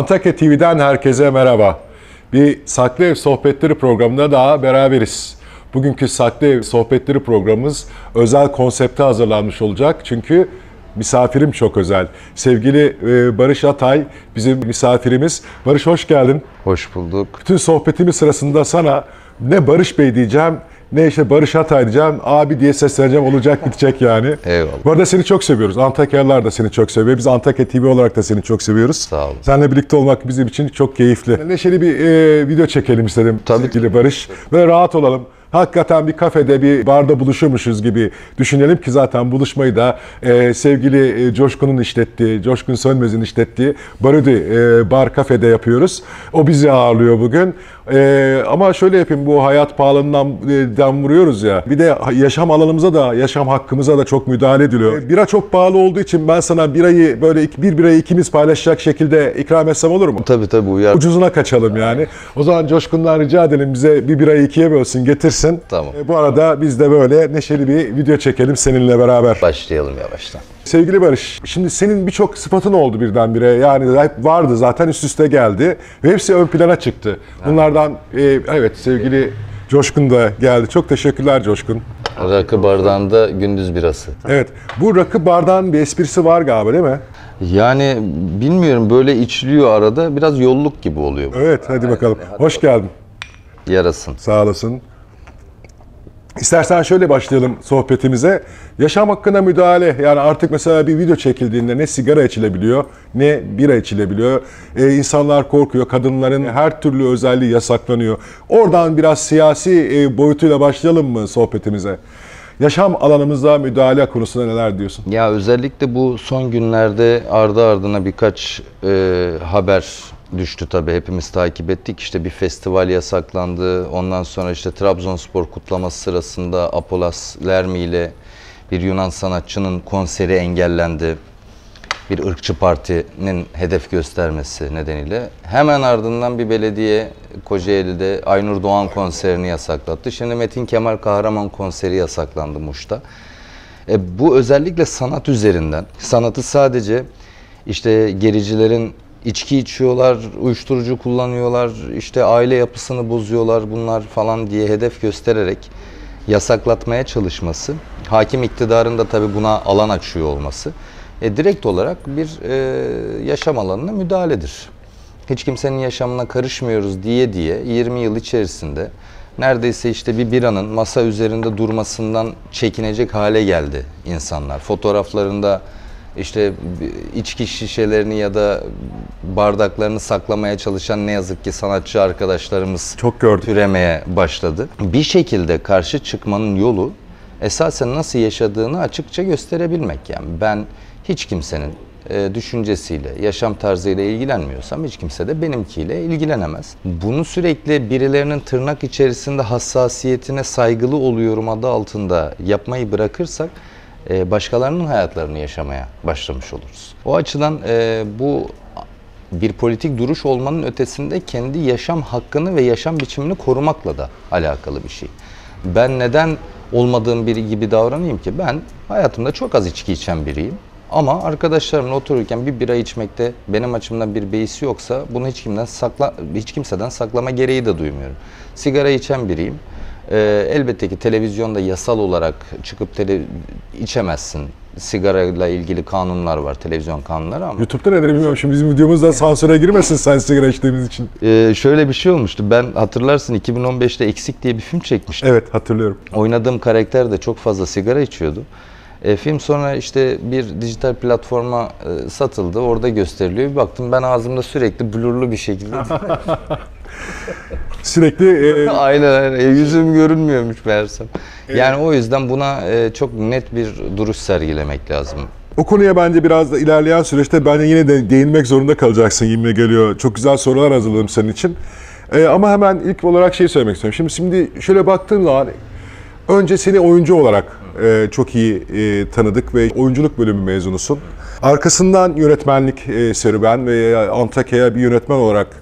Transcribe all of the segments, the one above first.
Antakya TV'den herkese merhaba. Bir Saklı Ev Sohbetleri programında daha beraberiz. Bugünkü Saklı Ev Sohbetleri programımız özel konsepte hazırlanmış olacak. Çünkü misafirim çok özel. Sevgili e, Barış Atay bizim misafirimiz. Barış hoş geldin. Hoş bulduk. Bütün sohbetimiz sırasında sana ne Barış Bey diyeceğim ne işte Barış Atay diyeceğim. Abi diye sesleneceğim olacak gidecek yani. Eyvallah. Bu arada seni çok seviyoruz. Antakyalılar da seni çok seviyor. Biz Antakya TV olarak da seni çok seviyoruz. Sağ olun. Seninle birlikte olmak bizim için çok keyifli. Neşeli bir e, video çekelim istedim Tabii. sevgili Barış. Ve rahat olalım. Hakikaten bir kafede, bir barda buluşuyormuşuz gibi düşünelim ki zaten buluşmayı da e, sevgili e, Coşkun'un işlettiği, Coşkun Sönmez'in işlettiği Barudi e, Bar Kafede yapıyoruz. O bizi ağırlıyor bugün. E, ama şöyle yapayım, bu hayat pahalılığından e, vuruyoruz ya. Bir de yaşam alanımıza da, yaşam hakkımıza da çok müdahale ediliyor. E, Bira çok pahalı olduğu için ben sana birayı böyle bir birayı ikimiz paylaşacak şekilde ikram etsem olur mu? Tabii tabii uyar. Ucuzuna kaçalım yani. O zaman Coşkun'dan rica edelim bize bir birayı ikiye bölsün getirsin. Tamam. E, bu arada biz de böyle neşeli bir video çekelim seninle beraber. Başlayalım yavaştan. Sevgili Barış, şimdi senin birçok sıfatın oldu birdenbire. Yani hep vardı zaten üst üste geldi. Ve hepsi ön plana çıktı. Bunlardan e, evet sevgili Coşkun da geldi. Çok teşekkürler Coşkun. Rakı bardağında gündüz birası. Evet bu rakı bardağın bir esprisi var galiba değil mi? Yani bilmiyorum böyle içiliyor arada biraz yolluk gibi oluyor. bu. Evet hadi bakalım. Hoş geldin. Yarasın. Sağ olasın. İstersen şöyle başlayalım sohbetimize. Yaşam hakkına müdahale. Yani artık mesela bir video çekildiğinde ne sigara içilebiliyor ne bira içilebiliyor. Ee, insanlar korkuyor. Kadınların her türlü özelliği yasaklanıyor. Oradan biraz siyasi e, boyutuyla başlayalım mı sohbetimize? Yaşam alanımıza müdahale konusunda neler diyorsun? Ya özellikle bu son günlerde ardı ardına birkaç e, haber düştü tabii hepimiz takip ettik. İşte bir festival yasaklandı. Ondan sonra işte Trabzonspor kutlaması sırasında Apolas Lermi ile bir Yunan sanatçının konseri engellendi. Bir ırkçı partinin hedef göstermesi nedeniyle. Hemen ardından bir belediye Kocaeli'de Aynur Doğan konserini yasaklattı. Şimdi Metin Kemal Kahraman konseri yasaklandı Muş'ta. E, bu özellikle sanat üzerinden. Sanatı sadece işte gericilerin içki içiyorlar, uyuşturucu kullanıyorlar, işte aile yapısını bozuyorlar bunlar falan diye hedef göstererek yasaklatmaya çalışması, hakim iktidarın da tabii buna alan açıyor olması e, direkt olarak bir e, yaşam alanına müdahaledir. Hiç kimsenin yaşamına karışmıyoruz diye diye 20 yıl içerisinde neredeyse işte bir biranın masa üzerinde durmasından çekinecek hale geldi insanlar. Fotoğraflarında işte içki şişelerini ya da bardaklarını saklamaya çalışan ne yazık ki sanatçı arkadaşlarımız Çok gördük. türemeye başladı. Bir şekilde karşı çıkmanın yolu esasen nasıl yaşadığını açıkça gösterebilmek. Yani ben hiç kimsenin e, düşüncesiyle, yaşam tarzıyla ilgilenmiyorsam hiç kimse de benimkiyle ilgilenemez. Bunu sürekli birilerinin tırnak içerisinde hassasiyetine saygılı oluyorum adı altında yapmayı bırakırsak başkalarının hayatlarını yaşamaya başlamış oluruz. O açıdan e, bu bir politik duruş olmanın ötesinde kendi yaşam hakkını ve yaşam biçimini korumakla da alakalı bir şey. Ben neden olmadığım biri gibi davranayım ki? Ben hayatımda çok az içki içen biriyim. Ama arkadaşlarımla otururken bir bira içmekte benim açımdan bir beis yoksa bunu hiç kimden sakla hiç kimseden saklama gereği de duymuyorum. Sigara içen biriyim. Ee, elbette ki televizyonda yasal olarak çıkıp tele, içemezsin. Sigarayla ilgili kanunlar var, televizyon kanunları ama YouTube'da nedir bilmiyorum. Şimdi bizim videomuzda sansüre girmesin sen sigara içtiğimiz için. Ee, şöyle bir şey olmuştu. Ben hatırlarsın 2015'te Eksik diye bir film çekmiştim. Evet hatırlıyorum. Oynadığım karakter de çok fazla sigara içiyordu. E, film sonra işte bir dijital platforma e, satıldı. Orada gösteriliyor. Bir baktım ben ağzımda sürekli blurlu bir şekilde. Sürekli e, aynen aynen. E, yüzüm görünmüyormuş meğersem. Yani o yüzden buna e, çok net bir duruş sergilemek lazım. O konuya bence biraz da ilerleyen süreçte bence yine de değinmek zorunda kalacaksın gibi geliyor. Çok güzel sorular hazırladım senin için. Ee, ama hemen ilk olarak şey söylemek istiyorum. Şimdi şimdi şöyle baktığım zaman önce seni oyuncu olarak e, çok iyi e, tanıdık ve oyunculuk bölümü mezunusun. Arkasından yönetmenlik e, serüven ve Antakya'ya bir yönetmen olarak e,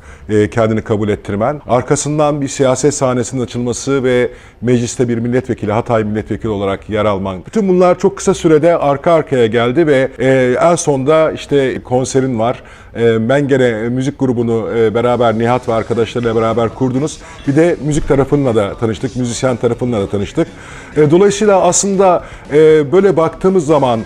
kendini kabul ettirmen. Arkasından bir siyaset sahnesinin açılması ve mecliste bir milletvekili, Hatay milletvekili olarak yer alman. Bütün bunlar çok kısa sürede arka arkaya geldi ve e, en sonda işte konserin var. E, Mengene müzik grubunu e, beraber Nihat ve arkadaşlarıyla beraber kurdunuz. Bir de müzik tarafınla da tanıştık, müzisyen tarafınla da tanıştık. E, dolayısıyla aslında e, böyle baktığımız zaman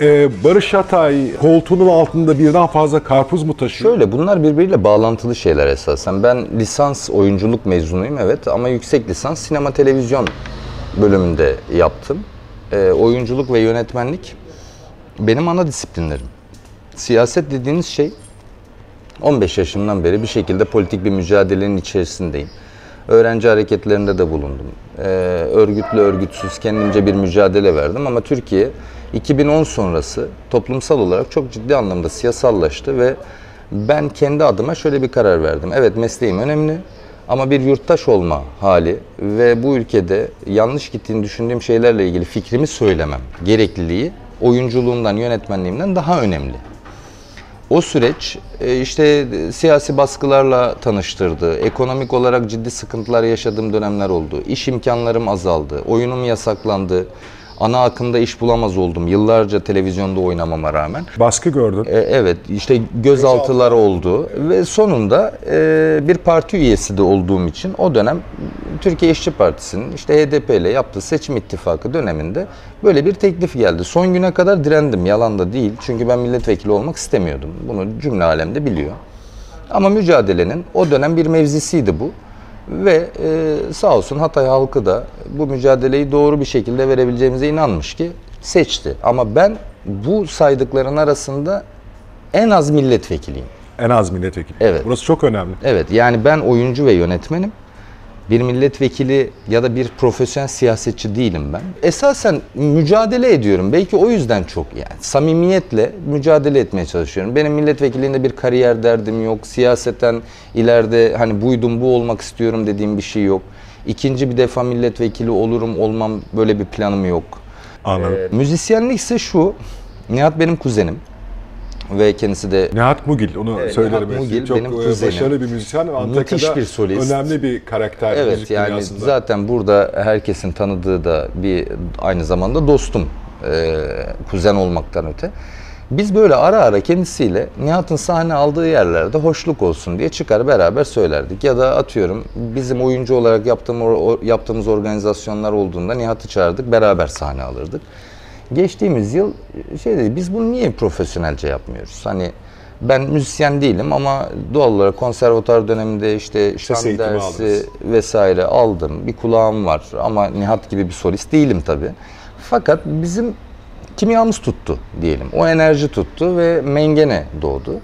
e, Barış Atay koltuğunun altında birden fazla karpuz mu taşıyor? Şöyle bunlar birbiriyle bağlantılı şeyler esasen. Ben lisans oyunculuk mezunuyum evet ama yüksek lisans sinema televizyon bölümünde yaptım. Ee, oyunculuk ve yönetmenlik benim ana disiplinlerim. Siyaset dediğiniz şey 15 yaşımdan beri bir şekilde politik bir mücadelenin içerisindeyim. Öğrenci hareketlerinde de bulundum. Ee, örgütlü örgütsüz kendimce bir mücadele verdim ama Türkiye 2010 sonrası toplumsal olarak çok ciddi anlamda siyasallaştı ve ben kendi adıma şöyle bir karar verdim. Evet mesleğim önemli ama bir yurttaş olma hali ve bu ülkede yanlış gittiğini düşündüğüm şeylerle ilgili fikrimi söylemem gerekliliği oyunculuğumdan, yönetmenliğimden daha önemli. O süreç e, işte siyasi baskılarla tanıştırdı. Ekonomik olarak ciddi sıkıntılar yaşadığım dönemler oldu. İş imkanlarım azaldı. Oyunum yasaklandı. Ana akımda iş bulamaz oldum. Yıllarca televizyonda oynamama rağmen. Baskı gördün. E, evet işte gözaltılar oldu ve sonunda e, bir parti üyesi de olduğum için o dönem Türkiye İşçi Partisi'nin işte HDP ile yaptığı seçim ittifakı döneminde böyle bir teklif geldi. Son güne kadar direndim yalan da değil çünkü ben milletvekili olmak istemiyordum. Bunu cümle alemde biliyor. Ama mücadelenin o dönem bir mevzisiydi bu. Ve e, sağ olsun Hatay halkı da bu mücadeleyi doğru bir şekilde verebileceğimize inanmış ki seçti. Ama ben bu saydıkların arasında en az milletvekiliyim. En az milletvekili. Evet. Burası çok önemli. Evet yani ben oyuncu ve yönetmenim. Bir milletvekili ya da bir profesyonel siyasetçi değilim ben. Esasen mücadele ediyorum. Belki o yüzden çok yani samimiyetle mücadele etmeye çalışıyorum. Benim milletvekilliğinde bir kariyer derdim yok. Siyaseten ileride hani buydum bu olmak istiyorum dediğim bir şey yok. İkinci bir defa milletvekili olurum olmam böyle bir planım yok. Anladım. Ee, müzisyenlik ise şu. Nihat benim kuzenim. Ve kendisi de Nihat Mugil onu Evet, söylerim. Nihat Mugil çok benim e, kuzenim. başarılı bir müzisyen ve Antakya'da bir solist. önemli bir karakter Evet müzik yani dünyasında. zaten burada herkesin tanıdığı da bir aynı zamanda dostum. Ee, kuzen olmaktan öte. Biz böyle ara ara kendisiyle Nihat'ın sahne aldığı yerlerde hoşluk olsun diye çıkar beraber söylerdik. Ya da atıyorum bizim oyuncu olarak yaptığımız organizasyonlar olduğunda Nihat'ı çağırdık beraber sahne alırdık. Geçtiğimiz yıl şey dedi biz bunu niye profesyonelce yapmıyoruz? Hani ben müzisyen değilim ama doğal olarak konservatuar döneminde işte şan dersi aldınız. vesaire aldım. Bir kulağım var ama Nihat gibi bir solist değilim tabii. Fakat bizim kimyamız tuttu diyelim. O enerji tuttu ve Mengene doğdu.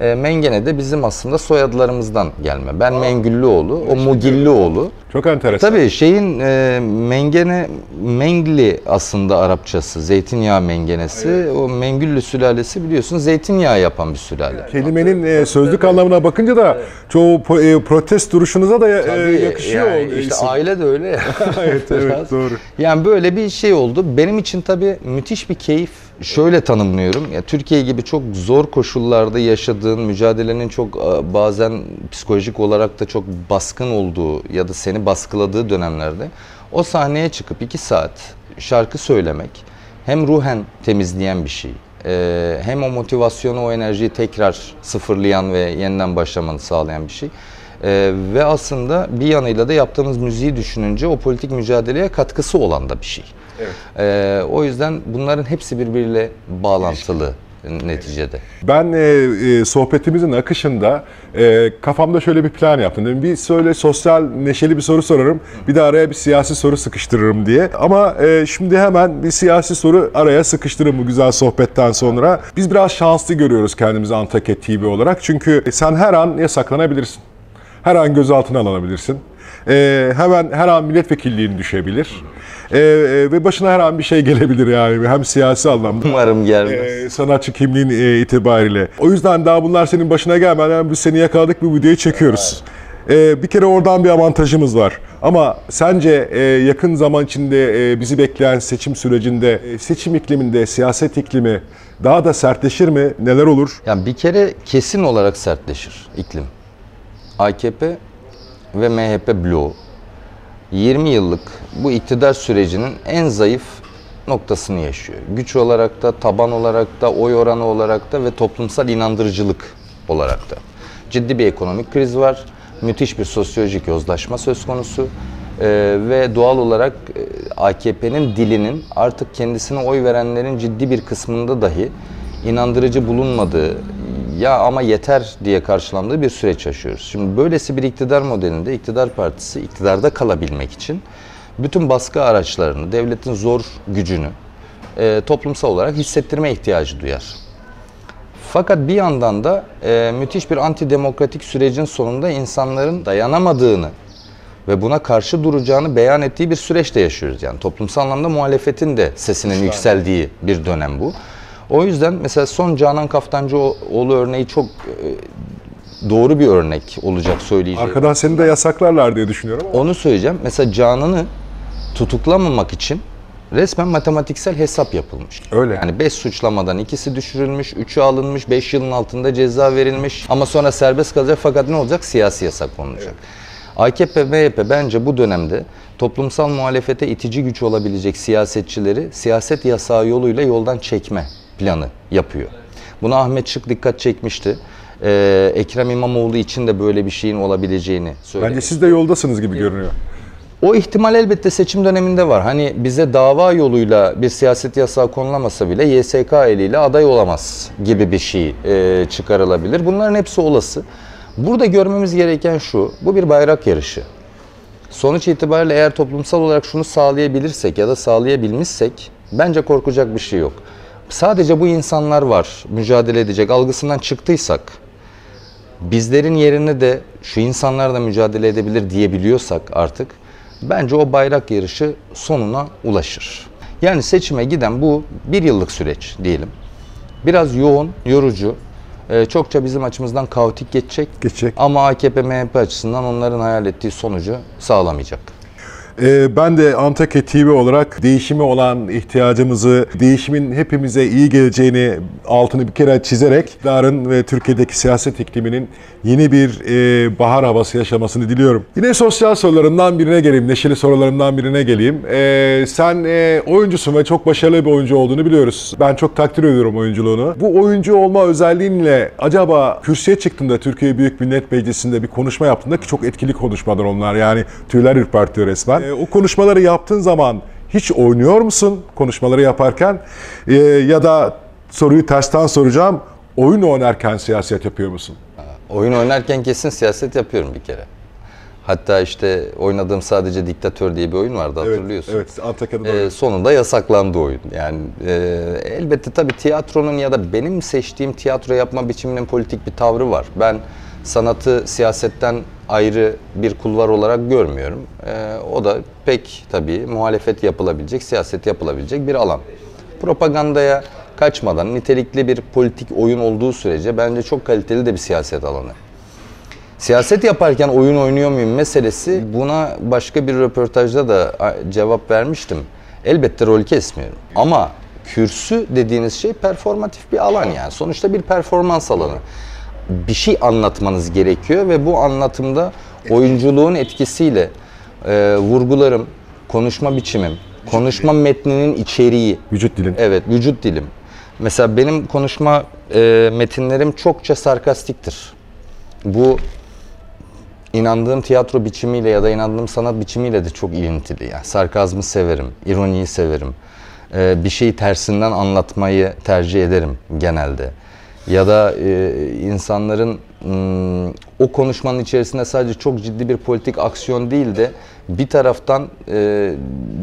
E, Mengene de bizim aslında soyadlarımızdan gelme. Ben Mengüllüoğlu, o Mugillioğlu. Çok enteresan. Tabii şeyin e, mengene mengli aslında Arapçası zeytinyağı mengenesi o mengüllü sülalesi biliyorsun zeytinyağı yapan bir sülale. Kelimenin e, sözlük anlamına bakınca da çoğu po- e, protest duruşunuza da e, Tabii, yakışıyor. yani işte isim. aile de öyle. evet, evet doğru. Yani böyle bir şey oldu. Benim için tabii müthiş bir keyif. Şöyle tanımlıyorum. Ya Türkiye gibi çok zor koşullarda yaşadığın, mücadelenin çok e, bazen psikolojik olarak da çok baskın olduğu ya da seni baskıladığı dönemlerde o sahneye çıkıp iki saat şarkı söylemek hem ruhen temizleyen bir şey. e, hem o motivasyonu, o enerjiyi tekrar sıfırlayan ve yeniden başlamanı sağlayan bir şey. Ee, ve aslında bir yanıyla da yaptığımız müziği düşününce o politik mücadeleye katkısı olan da bir şey. Ee, o yüzden bunların hepsi birbiriyle bağlantılı neticede. Ben e, e, sohbetimizin akışında e, kafamda şöyle bir plan yaptım. Dedim, bir söyle sosyal neşeli bir soru sorarım. Bir de araya bir siyasi soru sıkıştırırım diye. Ama e, şimdi hemen bir siyasi soru araya sıkıştırırım bu güzel sohbetten sonra. Biz biraz şanslı görüyoruz kendimizi Antakya TV olarak. Çünkü sen her an yasaklanabilirsin. Her an gözaltına alınabilirsin. E, hemen her an milletvekilliğin düşebilir. E, e, ve başına her an bir şey gelebilir yani hem siyasi anlamda Umarım gelmez. e, sanatçı kimliğin e, itibariyle. O yüzden daha bunlar senin başına gelmeden biz seni yakaladık bu videoyu çekiyoruz. E, bir kere oradan bir avantajımız var. Ama sence e, yakın zaman içinde e, bizi bekleyen seçim sürecinde, e, seçim ikliminde, siyaset iklimi daha da sertleşir mi? Neler olur? Yani bir kere kesin olarak sertleşir iklim. AKP ve MHP bloğu 20 yıllık bu iktidar sürecinin en zayıf noktasını yaşıyor. Güç olarak da, taban olarak da, oy oranı olarak da ve toplumsal inandırıcılık olarak da. Ciddi bir ekonomik kriz var. Müthiş bir sosyolojik yozlaşma söz konusu. Ee, ve doğal olarak e, AKP'nin dilinin artık kendisine oy verenlerin ciddi bir kısmında dahi inandırıcı bulunmadığı ya ama yeter diye karşılandığı bir süreç yaşıyoruz. Şimdi böylesi bir iktidar modelinde iktidar partisi iktidarda kalabilmek için bütün baskı araçlarını, devletin zor gücünü e, toplumsal olarak hissettirme ihtiyacı duyar. Fakat bir yandan da e, müthiş bir antidemokratik sürecin sonunda insanların dayanamadığını ve buna karşı duracağını beyan ettiği bir süreçte yaşıyoruz. Yani toplumsal anlamda muhalefetin de sesinin yükseldiği bir dönem bu. O yüzden mesela son Canan Kaftancıoğlu örneği çok e, doğru bir örnek olacak söyleyeceğim. Arkadan seni de yasaklarlar diye düşünüyorum ama. Onu söyleyeceğim. Mesela Canan'ı tutuklamamak için resmen matematiksel hesap yapılmış. Öyle. Yani 5 suçlamadan ikisi düşürülmüş, 3'ü alınmış, 5 yılın altında ceza verilmiş. Ama sonra serbest kalacak fakat ne olacak? Siyasi yasak konulacak. AKP, MHP bence bu dönemde toplumsal muhalefete itici güç olabilecek siyasetçileri siyaset yasağı yoluyla yoldan çekme planı yapıyor. Buna Ahmet Şık dikkat çekmişti. Ee, Ekrem İmamoğlu için de böyle bir şeyin olabileceğini söyledi. Bence siz de yoldasınız gibi görünüyor. O ihtimal elbette seçim döneminde var. Hani bize dava yoluyla bir siyaset yasağı konulamasa bile YSK eliyle aday olamaz gibi bir şey e, çıkarılabilir. Bunların hepsi olası. Burada görmemiz gereken şu, bu bir bayrak yarışı. Sonuç itibariyle eğer toplumsal olarak şunu sağlayabilirsek ya da sağlayabilmişsek bence korkacak bir şey yok. Sadece bu insanlar var mücadele edecek algısından çıktıysak bizlerin yerine de şu insanlar da mücadele edebilir diyebiliyorsak artık bence o bayrak yarışı sonuna ulaşır. Yani seçime giden bu bir yıllık süreç diyelim. Biraz yoğun, yorucu, e, çokça bizim açımızdan kaotik geçecek. Geçecek. Ama AKP, MHP açısından onların hayal ettiği sonucu sağlamayacak. Ee, ben de Antakya TV olarak değişime olan ihtiyacımızı, değişimin hepimize iyi geleceğini altını bir kere çizerek Darın ve Türkiye'deki siyaset ikliminin yeni bir e, bahar havası yaşamasını diliyorum. Yine sosyal sorularımdan birine geleyim, neşeli sorularımdan birine geleyim. Ee, sen e, oyuncusun ve çok başarılı bir oyuncu olduğunu biliyoruz. Ben çok takdir ediyorum oyunculuğunu. Bu oyuncu olma özelliğinle acaba kürsüye çıktığında Türkiye Büyük Millet Meclisi'nde bir konuşma yaptığında ki çok etkili konuşmalar onlar yani tüyler ürpertiyor resmen. Ee, o konuşmaları yaptığın zaman hiç oynuyor musun konuşmaları yaparken? Ee, ya da soruyu tersten soracağım. Oyun oynarken siyaset yapıyor musun? Oyun oynarken kesin siyaset yapıyorum bir kere. Hatta işte oynadığım sadece Diktatör diye bir oyun vardı hatırlıyorsun. Evet, evet Antakya'da da Ee, sonunda yasaklandı oyun. Yani e, elbette tabii tiyatronun ya da benim seçtiğim tiyatro yapma biçiminin politik bir tavrı var. Ben sanatı siyasetten ayrı bir kulvar olarak görmüyorum. E, o da pek tabii muhalefet yapılabilecek, siyaset yapılabilecek bir alan. Propagandaya kaçmadan nitelikli bir politik oyun olduğu sürece bence çok kaliteli de bir siyaset alanı. Siyaset yaparken oyun oynuyor muyum meselesi buna başka bir röportajda da cevap vermiştim. Elbette rol kesmiyorum. Ama kürsü dediğiniz şey performatif bir alan yani. Sonuçta bir performans alanı. Bir şey anlatmanız gerekiyor ve bu anlatımda oyunculuğun etkisiyle e, vurgularım, konuşma biçimim, konuşma metninin içeriği, Vücut dilin. Evet, vücut dilim. Mesela benim konuşma e, metinlerim çokça sarkastiktir. Bu inandığım tiyatro biçimiyle ya da inandığım sanat biçimiyle de çok ilintili. Yani sarkazmı severim, ironiyi severim. E, bir şeyi tersinden anlatmayı tercih ederim genelde. Ya da e, insanların mm, o konuşmanın içerisinde sadece çok ciddi bir politik aksiyon değil de bir taraftan e,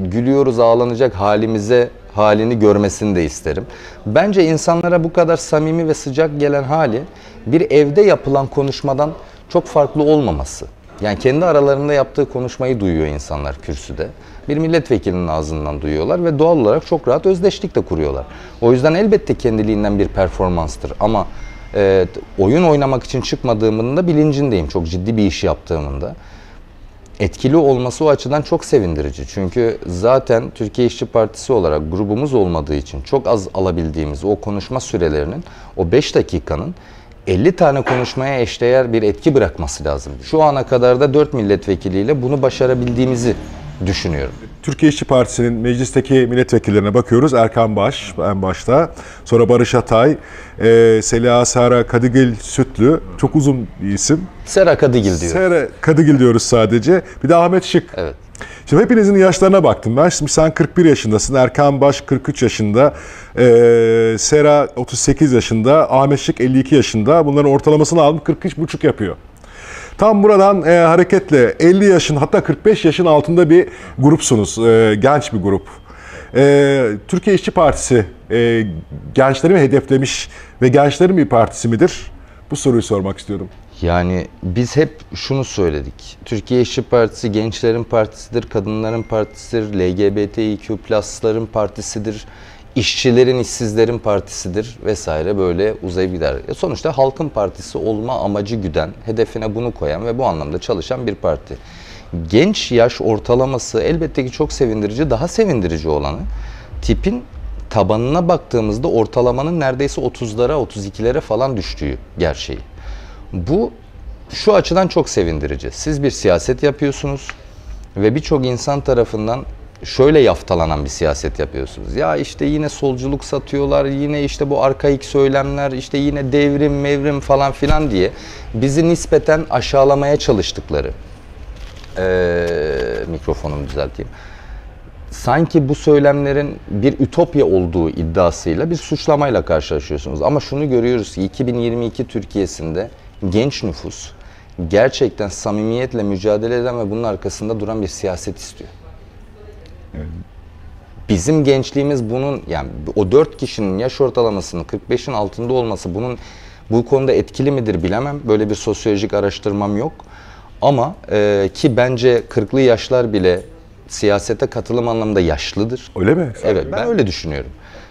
gülüyoruz ağlanacak halimize halini görmesini de isterim. Bence insanlara bu kadar samimi ve sıcak gelen hali bir evde yapılan konuşmadan çok farklı olmaması. Yani kendi aralarında yaptığı konuşmayı duyuyor insanlar kürsüde. Bir milletvekilinin ağzından duyuyorlar ve doğal olarak çok rahat özdeşlik de kuruyorlar. O yüzden elbette kendiliğinden bir performanstır ama e, oyun oynamak için çıkmadığımın da bilincindeyim. Çok ciddi bir iş yaptığımın da etkili olması o açıdan çok sevindirici. Çünkü zaten Türkiye İşçi Partisi olarak grubumuz olmadığı için çok az alabildiğimiz o konuşma sürelerinin, o 5 dakikanın 50 tane konuşmaya eşdeğer bir etki bırakması lazım. Şu ana kadar da 4 milletvekiliyle bunu başarabildiğimizi düşünüyorum. Türkiye İşçi Partisi'nin meclisteki milletvekillerine bakıyoruz. Erkan Baş en başta. Sonra Barış Atay, e, Seliha Sara Kadıgil Sütlü. Çok uzun bir isim. Sera Kadıgil diyor. Sera Kadıgil diyoruz sadece. Bir de Ahmet Şık. Evet. Şimdi hepinizin yaşlarına baktım ben. Şimdi sen 41 yaşındasın, Erkan Baş 43 yaşında, e, Sera 38 yaşında, Ahmet Şık 52 yaşında. Bunların ortalamasını aldım 43,5 yapıyor. Tam buradan e, hareketle 50 yaşın hatta 45 yaşın altında bir grupsunuz. E, genç bir grup. E, Türkiye İşçi Partisi e, gençleri mi hedeflemiş ve gençlerin bir partisi midir? Bu soruyu sormak istiyorum. Yani biz hep şunu söyledik. Türkiye İşçi Partisi gençlerin partisidir, kadınların partisidir, LGBTİQ+'ların partisidir, işçilerin, işsizlerin partisidir vesaire böyle uzayıp gider. E sonuçta halkın partisi olma amacı güden, hedefine bunu koyan ve bu anlamda çalışan bir parti. Genç yaş ortalaması elbette ki çok sevindirici, daha sevindirici olanı tipin tabanına baktığımızda ortalamanın neredeyse 30'lara, 32'lere falan düştüğü gerçeği. Bu şu açıdan çok sevindirici. Siz bir siyaset yapıyorsunuz ve birçok insan tarafından şöyle yaftalanan bir siyaset yapıyorsunuz. Ya işte yine solculuk satıyorlar, yine işte bu arkaik söylemler, işte yine devrim, mevrim falan filan diye bizi nispeten aşağılamaya çalıştıkları. Ee, mikrofonumu düzelteyim sanki bu söylemlerin bir ütopya olduğu iddiasıyla bir suçlamayla karşılaşıyorsunuz. Ama şunu görüyoruz ki 2022 Türkiye'sinde genç nüfus gerçekten samimiyetle mücadele eden ve bunun arkasında duran bir siyaset istiyor. Bizim gençliğimiz bunun yani o dört kişinin yaş ortalamasının 45'in altında olması bunun bu konuda etkili midir bilemem. Böyle bir sosyolojik araştırmam yok. Ama e, ki bence 40'lı yaşlar bile siyasete katılım anlamında yaşlıdır. Öyle mi? Evet ben öyle düşünüyorum.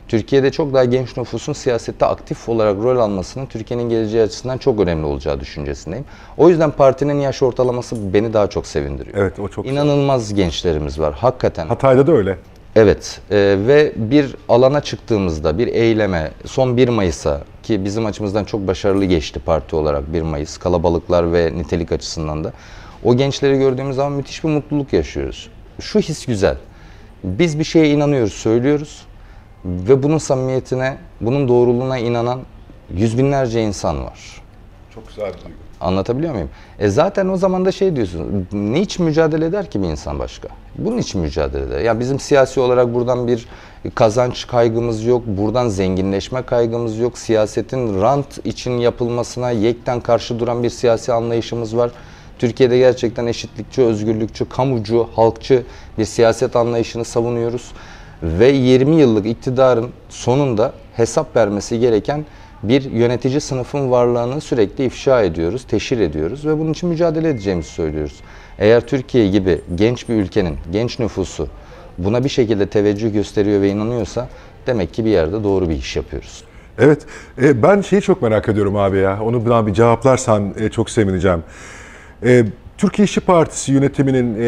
Türkiye'de çok daha genç nüfusun siyasette aktif olarak rol almasının Türkiye'nin geleceği açısından çok önemli olacağı düşüncesindeyim. O yüzden partinin yaş ortalaması beni daha çok sevindiriyor. Evet o çok İnanılmaz gençlerimiz var hakikaten. Hatay'da da öyle. Evet e, ve bir alana çıktığımızda bir eyleme son 1 Mayıs'a ki bizim açımızdan çok başarılı geçti parti olarak 1 Mayıs kalabalıklar ve nitelik açısından da o gençleri gördüğümüz zaman müthiş bir mutluluk yaşıyoruz. Şu his güzel. Biz bir şeye inanıyoruz, söylüyoruz ve bunun samimiyetine, bunun doğruluğuna inanan yüz binlerce insan var. Çok güzel bir duygu. Anlatabiliyor muyum? E zaten o zaman da şey diyorsun. Ne için mücadele eder ki bir insan başka? Bunun için mücadele eder. Ya bizim siyasi olarak buradan bir kazanç kaygımız yok. Buradan zenginleşme kaygımız yok. Siyasetin rant için yapılmasına yekten karşı duran bir siyasi anlayışımız var. Türkiye'de gerçekten eşitlikçi, özgürlükçü, kamucu, halkçı bir siyaset anlayışını savunuyoruz. Ve 20 yıllık iktidarın sonunda hesap vermesi gereken bir yönetici sınıfın varlığını sürekli ifşa ediyoruz, teşhir ediyoruz ve bunun için mücadele edeceğimizi söylüyoruz. Eğer Türkiye gibi genç bir ülkenin genç nüfusu buna bir şekilde teveccüh gösteriyor ve inanıyorsa demek ki bir yerde doğru bir iş yapıyoruz. Evet, e, ben şeyi çok merak ediyorum abi ya. Onu bana bir cevaplarsan e, çok sevineceğim. E, Türkiye İşçi Partisi yönetiminin, e,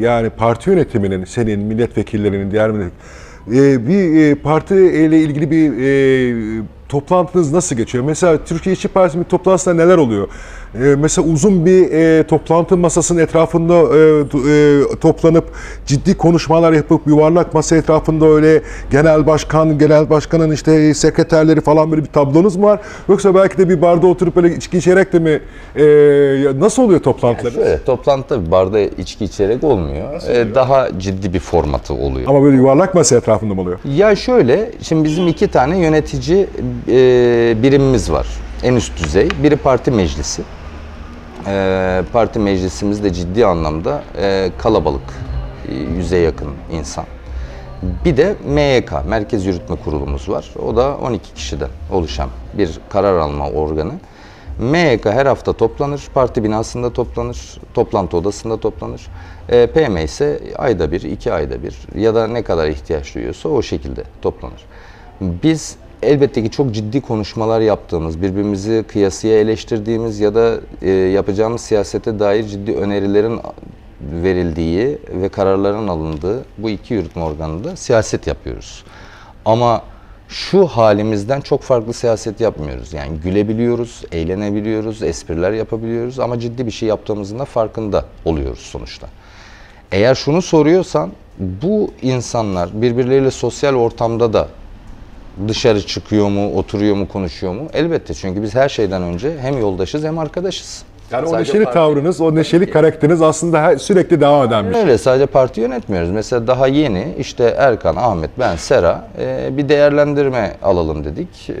yani parti yönetiminin, senin, milletvekillerinin, diğer millet, e, bir e, parti ile ilgili bir e, toplantınız nasıl geçiyor? Mesela Türkiye İşçi Partisi'nin toplantısında neler oluyor? E, mesela uzun bir e, toplantı masasının etrafında e, e, toplanıp ciddi konuşmalar yapıp yuvarlak masa etrafında öyle genel başkan, genel başkanın işte sekreterleri falan böyle bir tablonuz mu var? Yoksa belki de bir barda oturup böyle içki içerek de mi? E, nasıl oluyor toplantıları? Şöyle toplantıda barda içki içerek olmuyor. Ee, daha ciddi bir formatı oluyor. Ama böyle yuvarlak masa etrafında mı oluyor? Ya şöyle, şimdi bizim iki tane yönetici e, birimimiz var. En üst düzey. Biri parti meclisi. E, parti meclisimiz de ciddi anlamda e, kalabalık, e, yüze yakın insan. Bir de MYK, Merkez Yürütme Kurulumuz var. O da 12 kişiden oluşan bir karar alma organı. MYK her hafta toplanır, parti binasında toplanır, toplantı odasında toplanır. E, PM ise ayda bir, iki ayda bir ya da ne kadar ihtiyaç duyuyorsa o şekilde toplanır. Biz elbette ki çok ciddi konuşmalar yaptığımız, birbirimizi kıyasıya eleştirdiğimiz ya da e, yapacağımız siyasete dair ciddi önerilerin verildiği ve kararların alındığı bu iki yürütme organında siyaset yapıyoruz. Ama şu halimizden çok farklı siyaset yapmıyoruz. Yani gülebiliyoruz, eğlenebiliyoruz, espriler yapabiliyoruz ama ciddi bir şey yaptığımızın da farkında oluyoruz sonuçta. Eğer şunu soruyorsan bu insanlar birbirleriyle sosyal ortamda da dışarı çıkıyor mu, oturuyor mu, konuşuyor mu? Elbette çünkü biz her şeyden önce hem yoldaşız hem arkadaşız. Yani o Sadece neşeli parti- tavrınız, o neşeli karakteriniz aslında her- sürekli devam eden bir şey. Öyle sadece parti yönetmiyoruz. Mesela daha yeni işte Erkan, Ahmet, ben, Sera e, bir değerlendirme alalım dedik. E,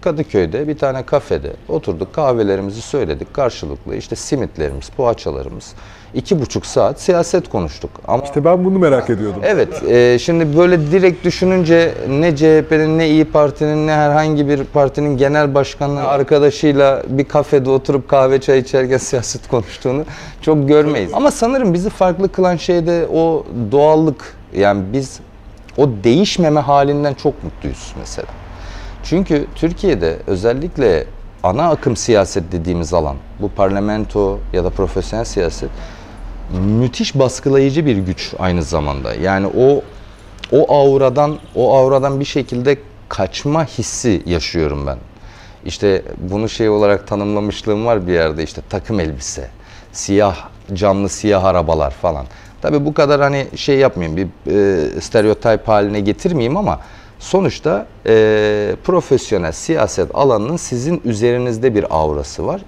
Kadıköy'de bir tane kafede oturduk kahvelerimizi söyledik karşılıklı. İşte simitlerimiz, poğaçalarımız. İki buçuk saat siyaset konuştuk. Ama İşte ben bunu merak ediyordum. Evet, e, şimdi böyle direkt düşününce ne CHP'nin ne İyi Parti'nin ne herhangi bir partinin genel başkanı arkadaşıyla bir kafede oturup kahve çay içerken siyaset konuştuğunu çok görmeyiz. Ama sanırım bizi farklı kılan şey de o doğallık. Yani biz o değişmeme halinden çok mutluyuz mesela. Çünkü Türkiye'de özellikle ana akım siyaset dediğimiz alan, bu parlamento ya da profesyonel siyaset müthiş baskılayıcı bir güç aynı zamanda. Yani o o auradan o auradan bir şekilde kaçma hissi yaşıyorum ben. İşte bunu şey olarak tanımlamışlığım var bir yerde işte takım elbise, siyah camlı siyah arabalar falan. Tabii bu kadar hani şey yapmayayım bir e, stereotip haline getirmeyeyim ama sonuçta e, profesyonel siyaset alanının sizin üzerinizde bir aurası var.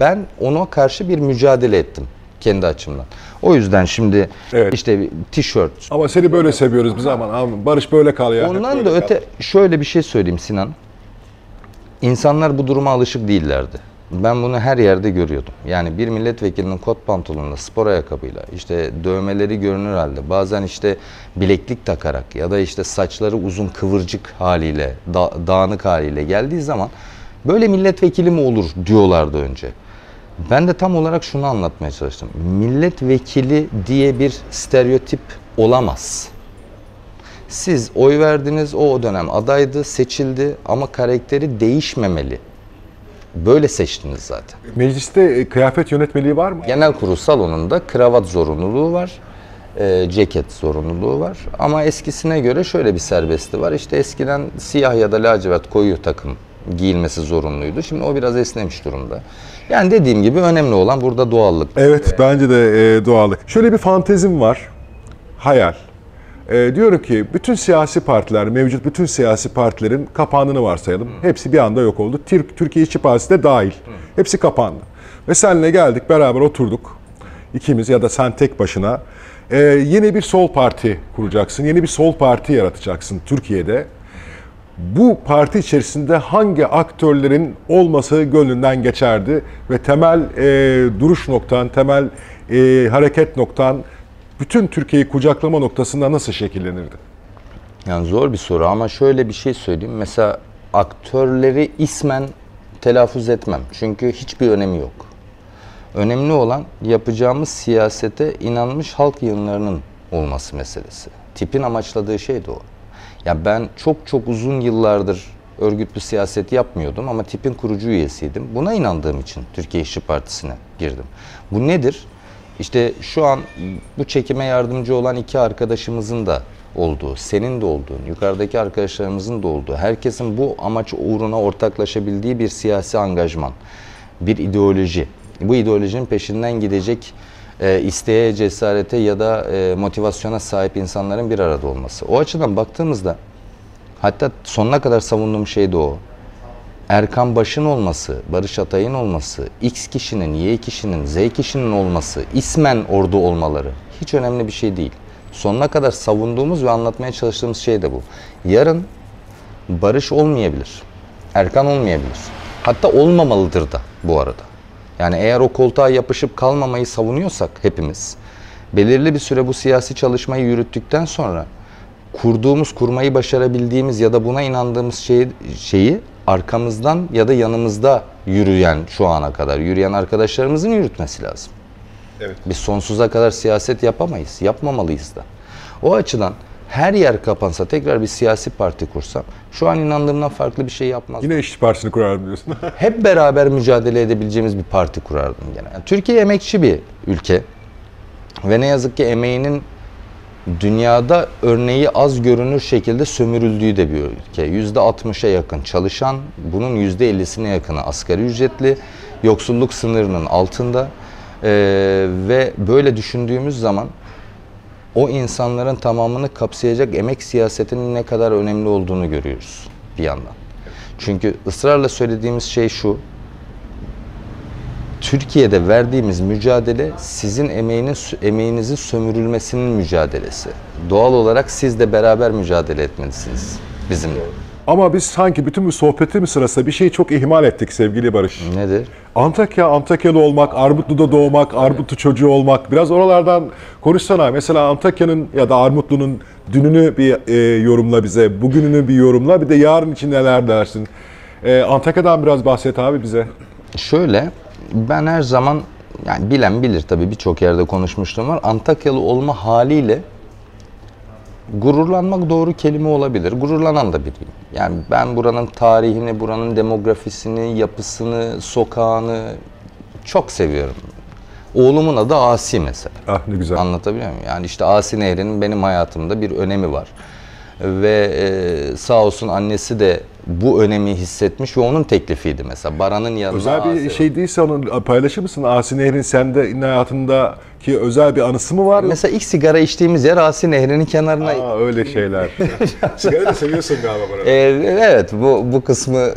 Ben ona karşı bir mücadele ettim kendi açımdan. O yüzden şimdi Evet. işte tişört, Ama seni böyle seviyoruz biz aman aman Barış böyle kal ya. Ondan da kal. öte şöyle bir şey söyleyeyim Sinan. İnsanlar bu duruma alışık değillerdi. Ben bunu her yerde görüyordum. Yani bir milletvekilinin kot pantolonla, spor ayakkabıyla, işte dövmeleri görünür halde, bazen işte bileklik takarak ya da işte saçları uzun kıvırcık haliyle, da- dağınık haliyle geldiği zaman böyle milletvekili mi olur diyorlardı önce. Ben de tam olarak şunu anlatmaya çalıştım. Milletvekili diye bir stereotip olamaz. Siz oy verdiniz, o o dönem adaydı, seçildi ama karakteri değişmemeli. Böyle seçtiniz zaten. Mecliste e, kıyafet yönetmeliği var mı? Genel kurul salonunda kravat zorunluluğu var, e, ceket zorunluluğu var. Ama eskisine göre şöyle bir serbestli var. İşte eskiden siyah ya da lacivert koyu takım giyilmesi zorunluydu. Şimdi o biraz esnemiş durumda. Yani dediğim gibi önemli olan burada doğallık. Evet bence de e, doğallık. Şöyle bir fantezim var. Hayal. E, diyorum ki bütün siyasi partiler, mevcut bütün siyasi partilerin kapandığını varsayalım. Hepsi bir anda yok oldu. Türk, Türkiye İşçi Partisi de dahil. Hepsi kapandı. Ve seninle geldik beraber oturduk. İkimiz ya da sen tek başına. E, yeni bir sol parti kuracaksın. Yeni bir sol parti yaratacaksın Türkiye'de. Bu parti içerisinde hangi aktörlerin olması gönlünden geçerdi ve temel e, duruş noktan, temel e, hareket noktan bütün Türkiye'yi kucaklama noktasında nasıl şekillenirdi? Yani zor bir soru ama şöyle bir şey söyleyeyim. Mesela aktörleri ismen telaffuz etmem. Çünkü hiçbir önemi yok. Önemli olan yapacağımız siyasete inanmış halk yığınlarının olması meselesi. Tipin amaçladığı şey de o. Ya ben çok çok uzun yıllardır örgütlü siyaset yapmıyordum ama tipin kurucu üyesiydim. Buna inandığım için Türkiye İşçi Partisi'ne girdim. Bu nedir? İşte şu an bu çekime yardımcı olan iki arkadaşımızın da olduğu, senin de olduğun, yukarıdaki arkadaşlarımızın da olduğu, herkesin bu amaç uğruna ortaklaşabildiği bir siyasi angajman, bir ideoloji. Bu ideolojinin peşinden gidecek e, isteğe, cesarete ya da e, motivasyona sahip insanların bir arada olması. O açıdan baktığımızda hatta sonuna kadar savunduğum şey de o. Erkan Baş'ın olması, Barış Atay'ın olması, X kişinin, Y kişinin, Z kişinin olması, ismen orada olmaları hiç önemli bir şey değil. Sonuna kadar savunduğumuz ve anlatmaya çalıştığımız şey de bu. Yarın Barış olmayabilir. Erkan olmayabilir. Hatta olmamalıdır da bu arada. Yani eğer o koltuğa yapışıp kalmamayı savunuyorsak hepimiz, belirli bir süre bu siyasi çalışmayı yürüttükten sonra kurduğumuz, kurmayı başarabildiğimiz ya da buna inandığımız şeyi, şeyi arkamızdan ya da yanımızda yürüyen şu ana kadar yürüyen arkadaşlarımızın yürütmesi lazım. Evet. Biz sonsuza kadar siyaset yapamayız, yapmamalıyız da. O açıdan her yer kapansa tekrar bir siyasi parti kursam şu an inandığımdan farklı bir şey yapmaz. Yine İşçi Partisi'ni kurardım diyorsun. Hep beraber mücadele edebileceğimiz bir parti kurardım gene. Yani Türkiye emekçi bir ülke ve ne yazık ki emeğinin dünyada örneği az görünür şekilde sömürüldüğü de bir ülke. %60'a yakın çalışan, bunun %50'sine yakını asgari ücretli, yoksulluk sınırının altında Ee, ve böyle düşündüğümüz zaman o insanların tamamını kapsayacak emek siyasetinin ne kadar önemli olduğunu görüyoruz bir yandan. Çünkü ısrarla söylediğimiz şey şu, Türkiye'de verdiğimiz mücadele sizin emeğinin emeğinizin sömürülmesinin mücadelesi. Doğal olarak siz de beraber mücadele etmelisiniz bizimle. Ama biz sanki bütün bu sohbetimiz sırasında bir şeyi çok ihmal ettik sevgili Barış. Nedir? Antakya, Antakyalı olmak, Armutlu'da doğmak, Armutlu çocuğu olmak. Biraz oralardan konuşsana. Mesela Antakya'nın ya da Armutlu'nun dününü bir e, yorumla bize, bugününü bir yorumla. Bir de yarın için neler dersin? E, Antakya'dan biraz bahset abi bize. Şöyle, ben her zaman yani bilen bilir tabii birçok yerde konuşmuştum var. Antakyalı olma haliyle gururlanmak doğru kelime olabilir. Gururlanan da biriyim. Yani ben buranın tarihini, buranın demografisini, yapısını, sokağını çok seviyorum. Oğlumun adı Asi mesela. Ah ne güzel. Anlatabiliyor muyum? Yani işte Asi Nehri'nin benim hayatımda bir önemi var. Ve e, sağ olsun annesi de bu önemi hissetmiş ve onun teklifiydi mesela. Baran'ın yanına Özel bir Asi- şey değilse onu paylaşır mısın? Asi Nehri'nin sende hayatındaki özel bir anısı mı var? Mesela ilk sigara içtiğimiz yer Asi Nehri'nin kenarına. Aa, öyle şeyler. Sigara da seviyorsun galiba bana. Ee, evet bu bu kısmı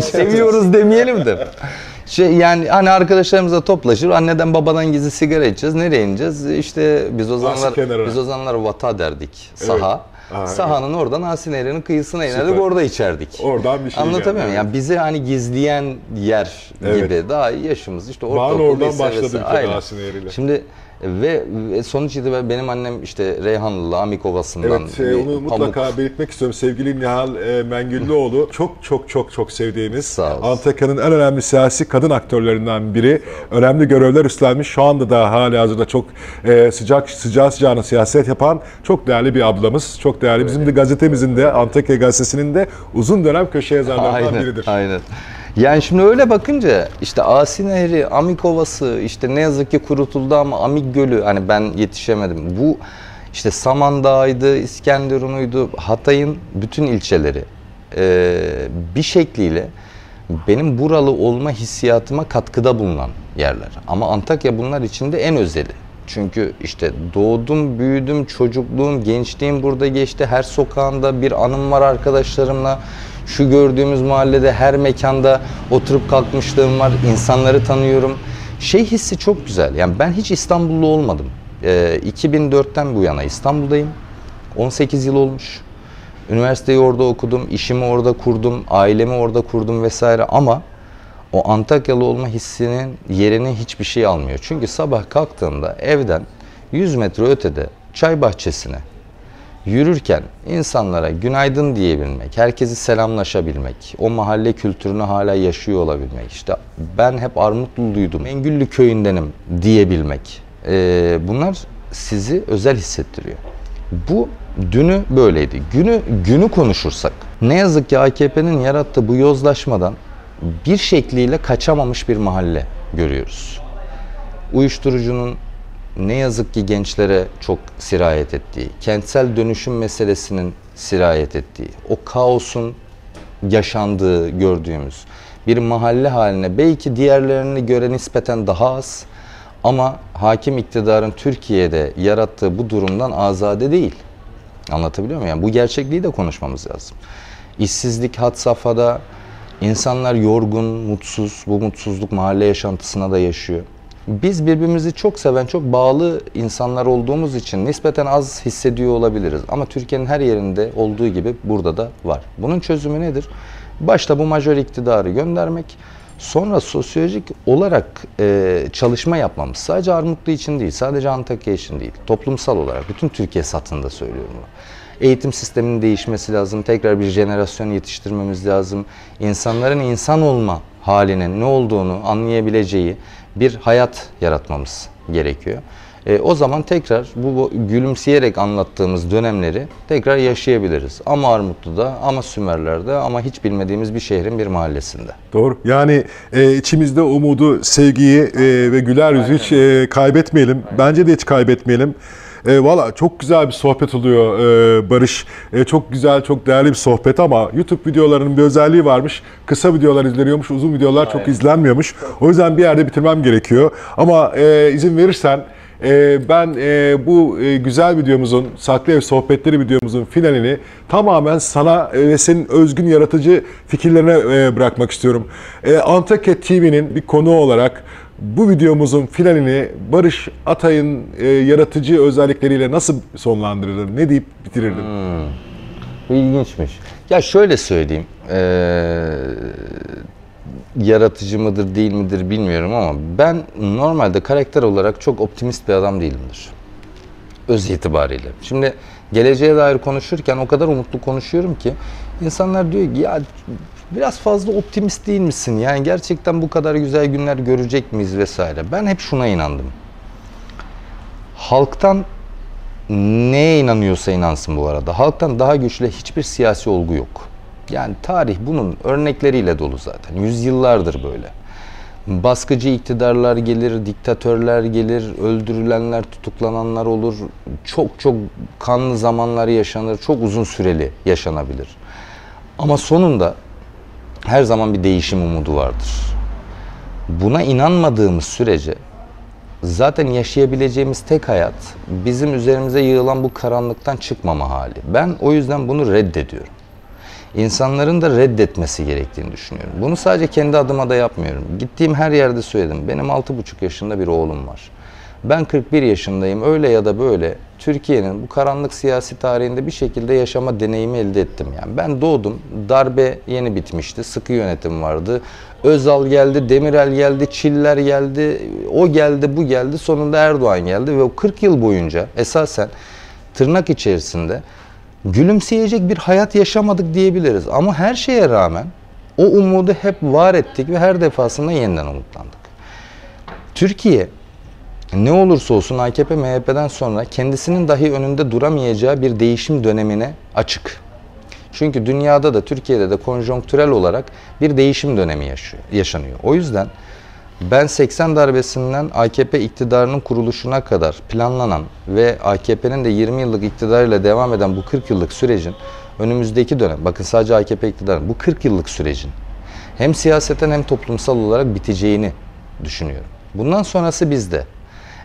seviyoruz demeyelim de. Şey yani hani arkadaşlarımızla toplaşır anneden babadan gizli sigara içeceğiz. Nereye ineceğiz? İşte biz o zamanlar biz o zamanlar vata derdik. Saha. Aa, Sahanın oradan Asi Nehri'nin kıyısına inerdik Süper. orada içerdik. Oradan bir şey Anlatamıyorum. geldi, Yani bizi hani gizleyen yer Evet. gibi daha yaşımız işte ortaokul oradan başladı bir. Asi Nehri'yle. Şimdi ve, sonuç itibariyle benim annem işte Reyhanlılı, Amik Ovası'ndan Evet, e, onu mutlaka pamuk. belirtmek istiyorum. Sevgili Nihal e, Mengüllüoğlu çok çok çok çok sevdiğimiz. Antakya'nın en önemli siyasi kadın aktörlerinden biri. Önemli görevler üstlenmiş. Şu anda da hala hazırda çok e, sıcak sıcağı sıcağına siyaset yapan çok değerli bir ablamız. Çok değerli. Bizim de gazetemizin de Antakya Gazetesi'nin de uzun dönem köşe yazarlarından Aynen, biridir. aynen. Yani şimdi öyle bakınca işte Asi Nehri, Amik Ovası işte ne yazık ki kurutuldu ama Amik Gölü hani ben yetişemedim. Bu işte Samandağ'ıydı, İskenderun'uydu, Hatay'ın bütün ilçeleri eee, bir şekliyle benim buralı olma hissiyatıma katkıda bulunan yerler. Ama Antakya bunlar içinde en özeli. Çünkü işte doğdum, büyüdüm, çocukluğum, gençliğim burada geçti. Her sokağında bir anım var arkadaşlarımla. Şu gördüğümüz mahallede her mekanda oturup kalkmışlığım var. İnsanları tanıyorum. Şey hissi çok güzel. Yani ben hiç İstanbullu olmadım. Ee, 2004'ten bu yana İstanbul'dayım. 18 yıl olmuş. Üniversiteyi orada okudum, işimi orada kurdum, ailemi orada kurdum vesaire ama o Antakyalı olma hissinin yerini hiçbir şey almıyor. Çünkü sabah kalktığımda evden 100 metre ötede çay bahçesine yürürken insanlara günaydın diyebilmek, herkesi selamlaşabilmek, o mahalle kültürünü hala yaşıyor olabilmek. İşte ben hep Armutlu'luydum, Engüllü köyündenim diyebilmek. Ee, bunlar sizi özel hissettiriyor. Bu dünü böyleydi. Günü günü konuşursak ne yazık ki AKP'nin yarattığı bu yozlaşmadan bir şekliyle kaçamamış bir mahalle görüyoruz. Uyuşturucunun ne yazık ki gençlere çok sirayet ettiği, kentsel dönüşüm meselesinin sirayet ettiği, o kaosun yaşandığı gördüğümüz bir mahalle haline belki diğerlerini göre nispeten daha az ama hakim iktidarın Türkiye'de yarattığı bu durumdan azade değil. Anlatabiliyor muyum? Yani bu gerçekliği de konuşmamız lazım. İşsizlik had safhada, insanlar yorgun, mutsuz, bu mutsuzluk mahalle yaşantısına da yaşıyor. Biz birbirimizi çok seven, çok bağlı insanlar olduğumuz için nispeten az hissediyor olabiliriz. Ama Türkiye'nin her yerinde olduğu gibi burada da var. Bunun çözümü nedir? Başta bu majör iktidarı göndermek, sonra sosyolojik olarak e, çalışma yapmamız. Sadece Armutlu için değil, sadece Antakya için değil. Toplumsal olarak, bütün Türkiye satında söylüyorum bunu. Eğitim sisteminin değişmesi lazım. Tekrar bir jenerasyon yetiştirmemiz lazım. İnsanların insan olma halinin ne olduğunu anlayabileceği bir hayat yaratmamız gerekiyor. E, o zaman tekrar bu, bu gülümseyerek anlattığımız dönemleri tekrar yaşayabiliriz. Ama Armutlu'da, ama Sümerler'de, ama hiç bilmediğimiz bir şehrin bir mahallesinde. Doğru. Yani e, içimizde umudu, sevgiyi e, ve güler yüzü hiç e, kaybetmeyelim. Bence de hiç kaybetmeyelim. E, Valla çok güzel bir sohbet oluyor e, Barış. E, çok güzel, çok değerli bir sohbet ama YouTube videolarının bir özelliği varmış. Kısa videolar izleniyormuş, uzun videolar çok izlenmiyormuş. O yüzden bir yerde bitirmem gerekiyor. Ama e, izin verirsen e, ben e, bu e, güzel videomuzun, Saklı Ev Sohbetleri videomuzun finalini tamamen sana ve senin özgün yaratıcı fikirlerine bırakmak istiyorum. Antakya TV'nin bir konuğu olarak bu videomuzun finalini Barış Atay'ın e, yaratıcı özellikleriyle nasıl sonlandırırdın? Ne deyip bitirirdin? Bu ilginçmiş. Ya şöyle söyleyeyim. eee, yaratıcı mıdır değil midir bilmiyorum ama ben normalde karakter olarak çok optimist bir adam değilimdir. Öz itibariyle. Şimdi geleceğe dair konuşurken o kadar umutlu konuşuyorum ki insanlar diyor ki ya biraz fazla optimist değil misin? Yani gerçekten bu kadar güzel günler görecek miyiz vesaire. Ben hep şuna inandım. Halktan neye inanıyorsa inansın bu arada. Halktan daha güçlü hiçbir siyasi olgu yok. Yani tarih bunun örnekleriyle dolu zaten. Yüzyıllardır böyle. Baskıcı iktidarlar gelir, diktatörler gelir, öldürülenler, tutuklananlar olur. Çok çok kanlı zamanlar yaşanır, çok uzun süreli yaşanabilir. Ama sonunda her zaman bir değişim umudu vardır. Buna inanmadığımız sürece zaten yaşayabileceğimiz tek hayat bizim üzerimize yığılan bu karanlıktan çıkmama hali. Ben o yüzden bunu reddediyorum. İnsanların da reddetmesi gerektiğini düşünüyorum. Bunu sadece kendi adıma da yapmıyorum. Gittiğim her yerde söyledim. Benim 6,5 yaşında bir oğlum var. Ben 41 yaşındayım. Öyle ya da böyle Türkiye'nin bu karanlık siyasi tarihinde bir şekilde yaşama deneyimi elde ettim. Yani ben doğdum. Darbe yeni bitmişti. Sıkı yönetim vardı. Özal geldi, Demirel geldi, Çiller geldi. O geldi, bu geldi. Sonunda Erdoğan geldi ve o 40 yıl boyunca esasen tırnak içerisinde gülümseyecek bir hayat yaşamadık diyebiliriz. Ama her şeye rağmen o umudu hep var ettik ve her defasında yeniden umutlandık. Türkiye ne olursa olsun AKP MHP'den sonra kendisinin dahi önünde duramayacağı bir değişim dönemine açık. Çünkü dünyada da Türkiye'de de konjonktürel olarak bir değişim dönemi yaşıyor, yaşanıyor. O yüzden ben 80 darbesinden AKP iktidarının kuruluşuna kadar planlanan ve AKP'nin de 20 yıllık iktidarıyla devam eden bu 40 yıllık sürecin önümüzdeki dönem, bakın sadece AKP iktidarı, bu 40 yıllık sürecin hem siyaseten hem toplumsal olarak biteceğini düşünüyorum. Bundan sonrası bizde.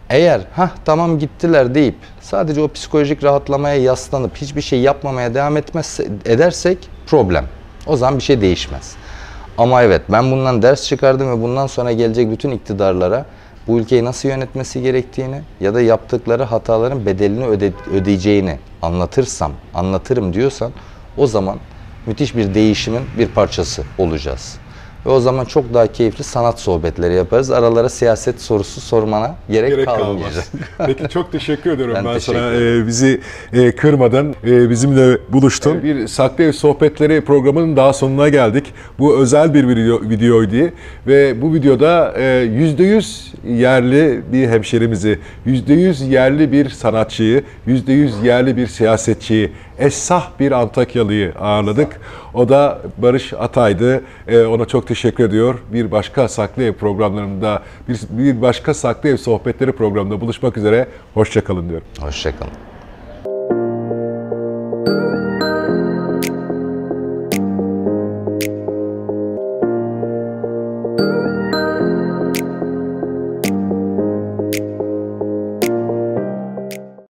Eğer ha tamam gittiler deyip sadece o psikolojik rahatlamaya yaslanıp hiçbir şey yapmamaya devam etmez edersek problem. O zaman bir şey değişmez. Ama evet ben bundan ders çıkardım ve bundan sonra gelecek bütün iktidarlara bu ülkeyi nasıl yönetmesi gerektiğini ya da yaptıkları hataların bedelini öde, ödeyeceğini anlatırsam, anlatırım diyorsan o zaman müthiş bir değişimin bir parçası olacağız. Ve o zaman çok daha keyifli sanat sohbetleri yaparız. Aralara siyaset sorusu sormana gerek, Gerek kalmayacak. kalmaz. Peki çok teşekkür ediyorum ben, Ben teşekkür sana e, bizi e, kırmadan e, bizimle buluştun. Bir Saklı Ev Sohbetleri programının daha sonuna geldik. Bu özel bir video, videoydu ve bu videoda e, %100 yerli bir hemşerimizi, %100 yerli bir sanatçıyı, %100 yerli bir siyasetçiyi, Essah bir Antakyalı'yı ağırladık. O da Barış Atay'dı. Ee, ona çok teşekkür ediyor. Bir başka Saklı Ev programlarında, bir, bir başka Saklı Ev sohbetleri programında buluşmak üzere. Hoşçakalın diyorum. Hoşçakalın.